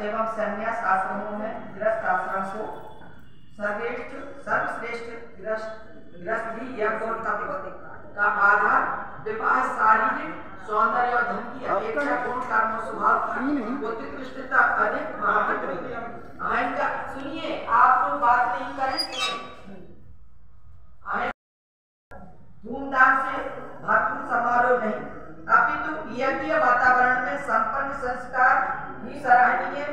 एवं संन्यास आश्रमों में गृहस्थ आश्रम को सर्वेष्ठ सर्वश्रेष्ठ गृहस्थ गृहस्थी या और तप का आधार विवाह शारीरिक सौंदर्य और धन की अपेक्षा पूर्ण कारणों स्वभाव की उत्कृष्टता अधिक महत्व अहंकार सुनिए आप लोग बात नहीं करें सुनिए अहं- धूमधाम से भरपूर समारोह नहीं अपितु यज्ञ वातावरण में संपन्न संस्कार ही सराहनीय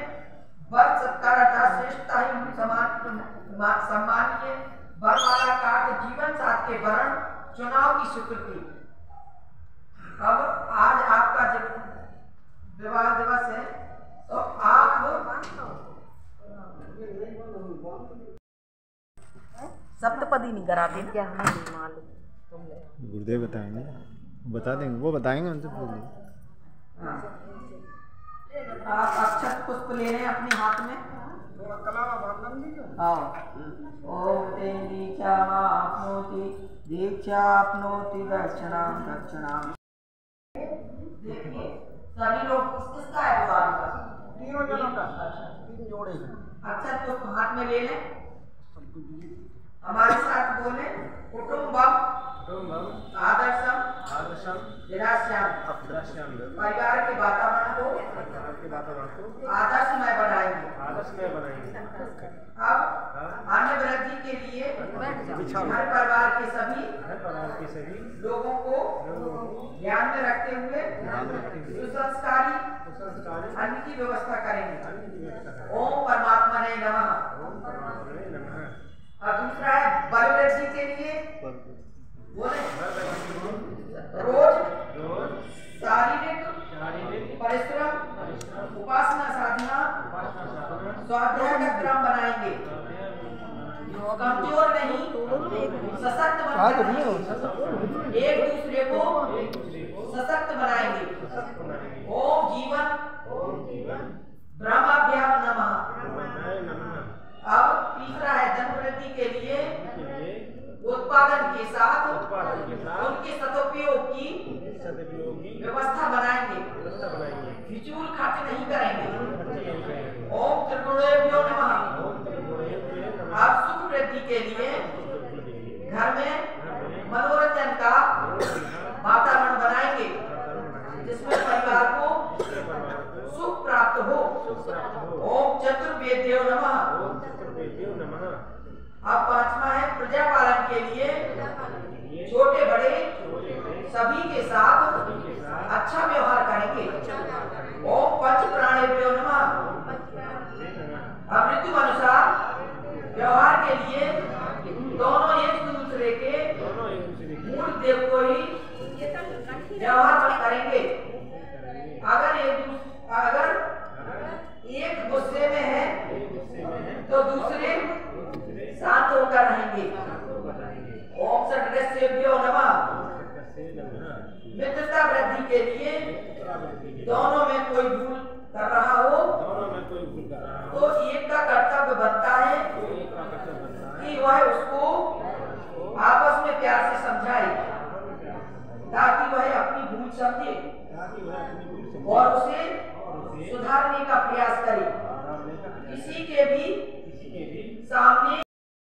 वर सत्कार अर्थात श्रेष्ठता ही समान मा- सम्मानीय वर वाला कार्य जीवन साथ के वर्ण चुनाव की स्वीकृति। अब आज आपका जब विवाह दिवस है तो आप सप्तपदी नहीं कराते क्या हमें नहीं मालूम? गुरुदेव बताएँगे। बता देंगे। वो बताएँगे उनसे पूछ हाँ। आप अक्षत पुष्प ले रहे हैं अपने हाथ में। ओम ते दीक्षाप्नोति दक्षिणाम दक्षिणाम देखिए सभी लोग किस किसका है विवाह दिवस तीनों जनों का। तीन जोड़े अक्षत पुष्प हाथ में ले लें। हमारे साथ बोले कुटुंबम आदर्शम आदर्शम निराश्याम। परिवार के वातावरण को? के वातावरण को? आदर्श बनाएँगे। अब अन्य वृद्धि के लिए बिछाओ। हर परिवार के सभी हर प्रकार के सभी लोगों को ध्यान में रखते हुए सुसंस्कारी अन्न की व्यवस्था करेंगे। अन्न ओम परमात्मा ने नमः। ओम परमात्मने नमः। और दूसरा है बल वृद्धि के लिए। बोले। रोज रोज शारीरिक शारीरिक परिश्रम परिश्रम उपासना साधना उपासना साधना स्वाध्याय का क्रम बनाएँगे। कमज़ोर नहीं सशक्त बनकर एक दूसरे को सशक्त बनाएँगे। ओम जीवन ओम जीवन ब्रह्माभ्याम नमः। अब तीसरा है धन वृद्धि के लिए उत्पादन के साथ उनके सदुपयोग की व्यवस्था बनाएँगे। व्यवस्था बनाएँगे। फिजूल खर्च नहीं करेंगे खर्च नहीं करेंगे ओम त्रिगुणेभ्यो नमः ओम त्रिगुणेभ्यो नमः अब सुख वृद्धि के लिए के लिए घर में मनोरंजन का वातावरण बनाएँगे जिसमें परिवार को सुख प्राप्त हो ओम चतुर्वेद्यो नमः। अब पांचवा है प्रजा पालन के लिए छोटे बड़े सभी के साथ अच्छा व्यवहार करेंगे। ओम पंच प्राणेभ्यो नमः। अब ऋतु अनुसार व्यवहार के लिए दोनों एक दूसरे के दोनों एक दूसरे की मूल देव को ही व्यवहार करेंगे। अगर एक ओम मित्रता वृद्धि के लिए दोनों में कोई भूल कर रहा हो? तो, तो एक का कर्तव्य बनता है कि वह उसको आपस में प्यार से समझाए ताकि वह अपनी भूल समझे और उसे सुधारने का प्रयास करे। किसी के भी सामने